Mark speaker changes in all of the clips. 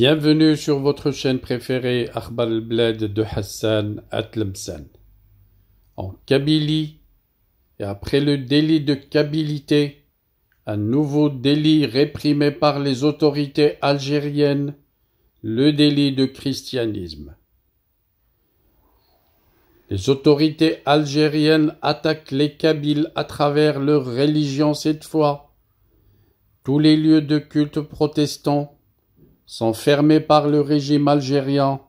Speaker 1: Bienvenue sur votre chaîne préférée Akhbar al-Bled de Hassan Atlemsan. En Kabylie, et après le délit de Kabilité, un nouveau délit réprimé par les autorités algériennes, le délit de christianisme. Les autorités algériennes attaquent les Kabyles à travers leur religion cette fois. Tous les lieux de culte protestants sont fermés par le régime algérien,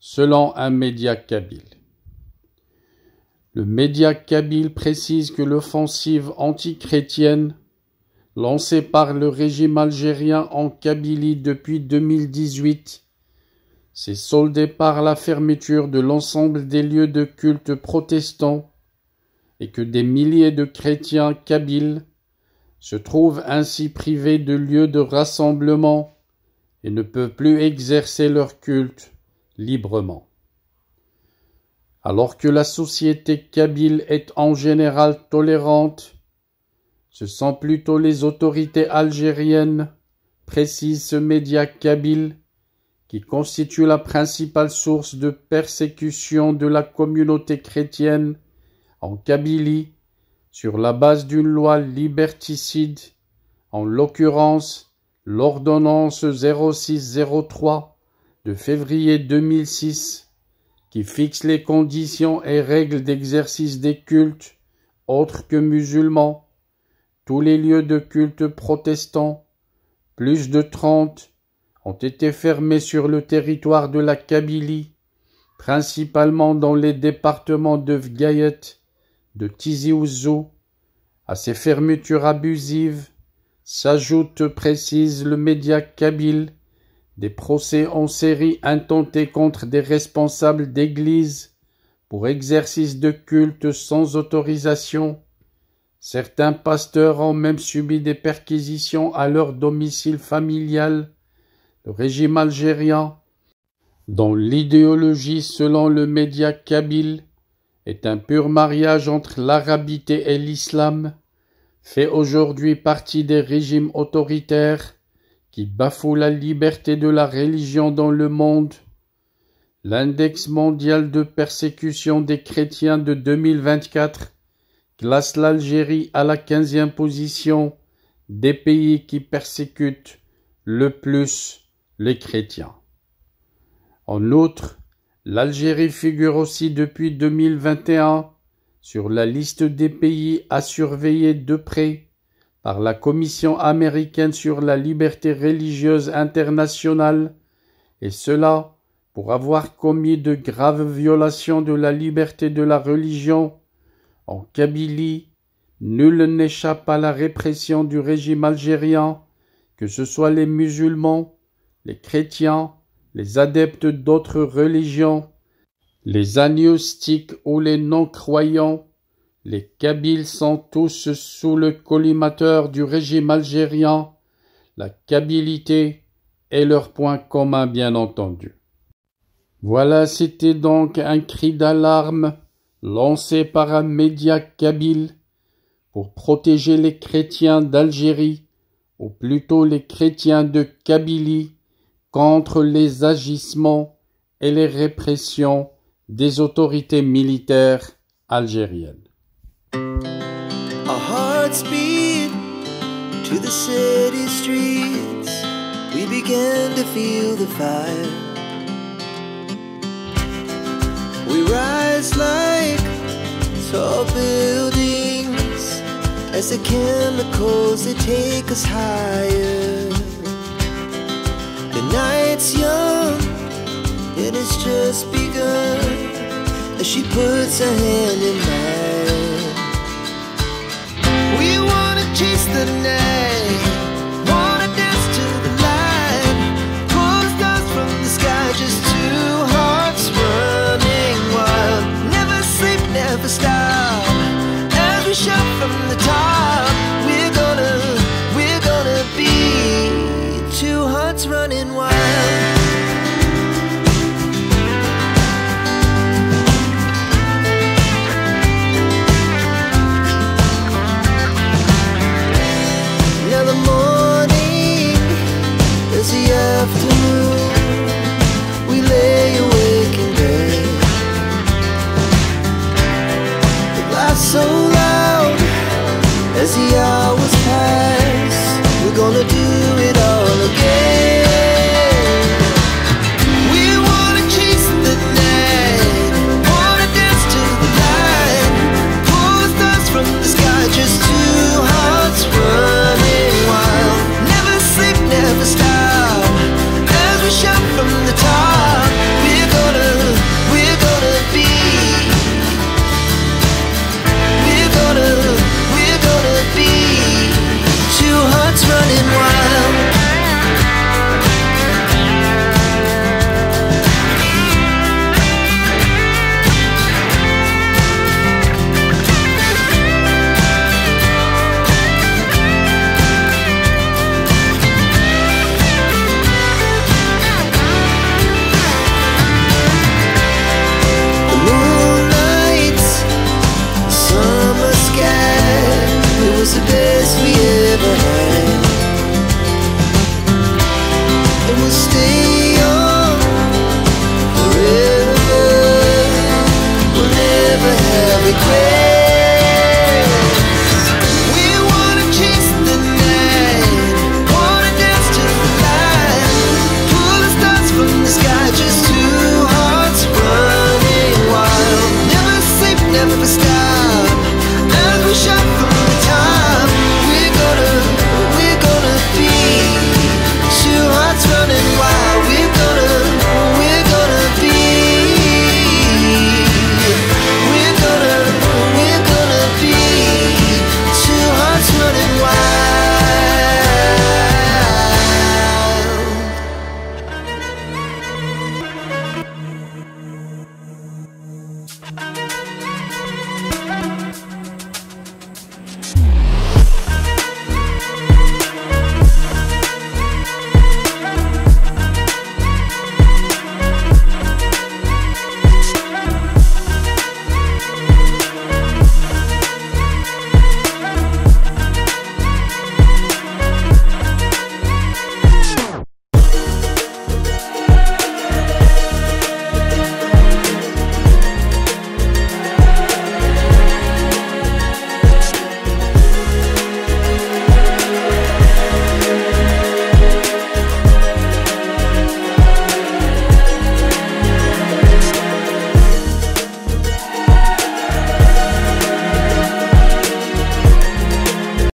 Speaker 1: selon un média kabyle. Le média kabyle précise que l'offensive antichrétienne lancée par le régime algérien en Kabylie depuis 2018 s'est soldée par la fermeture de l'ensemble des lieux de culte protestants et que des milliers de chrétiens kabyles se trouvent ainsi privés de lieux de rassemblement et ne peuvent plus exercer leur culte librement. Alors que la société kabyle est en général tolérante, ce sont plutôt les autorités algériennes, précise ce média kabyle, qui constitue la principale source de persécution de la communauté chrétienne en Kabylie sur la base d'une loi liberticide, en l'occurrence l'ordonnance 0603 de février 2006 qui fixe les conditions et règles d'exercice des cultes autres que musulmans, tous les lieux de culte protestants, plus de trente, ont été fermés sur le territoire de la Kabylie, principalement dans les départements de Vgayet, de Tizi Ouzou. À ces fermetures abusives, S'ajoute, précise le média kabyle, des procès en série intentés contre des responsables d'église pour exercice de culte sans autorisation. Certains pasteurs ont même subi des perquisitions à leur domicile familial. Le régime algérien, dont l'idéologie selon le média kabyle est un pur mariage entre l'arabité et l'islam, fait aujourd'hui partie des régimes autoritaires qui bafouent la liberté de la religion dans le monde. L'index mondial de persécution des chrétiens de 2024 classe l'Algérie à la quinzième position des pays qui persécutent le plus les chrétiens. En outre, l'Algérie figure aussi depuis 2021 sur la liste des pays à surveiller de près par la Commission américaine sur la liberté religieuse internationale, et cela pour avoir commis de graves violations de la liberté de la religion. En Kabylie, nul n'échappe à la répression du régime algérien, que ce soit les musulmans, les chrétiens, les adeptes d'autres religions, les agnostiques ou les non-croyants, les Kabyles sont tous sous le collimateur du régime algérien. La Kabilité est leur point commun, bien entendu. Voilà, c'était donc un cri d'alarme lancé par un média kabyle pour protéger les chrétiens d'Algérie, ou plutôt les chrétiens de Kabylie, contre les agissements et les répressions des autorités militaires algériennes.
Speaker 2: Our hearts beat to the city streets. We began to feel the fire. We rise like tall buildings as the chemicals they take us higher. The night's young, it has just begun she puts her hand in mine. as he always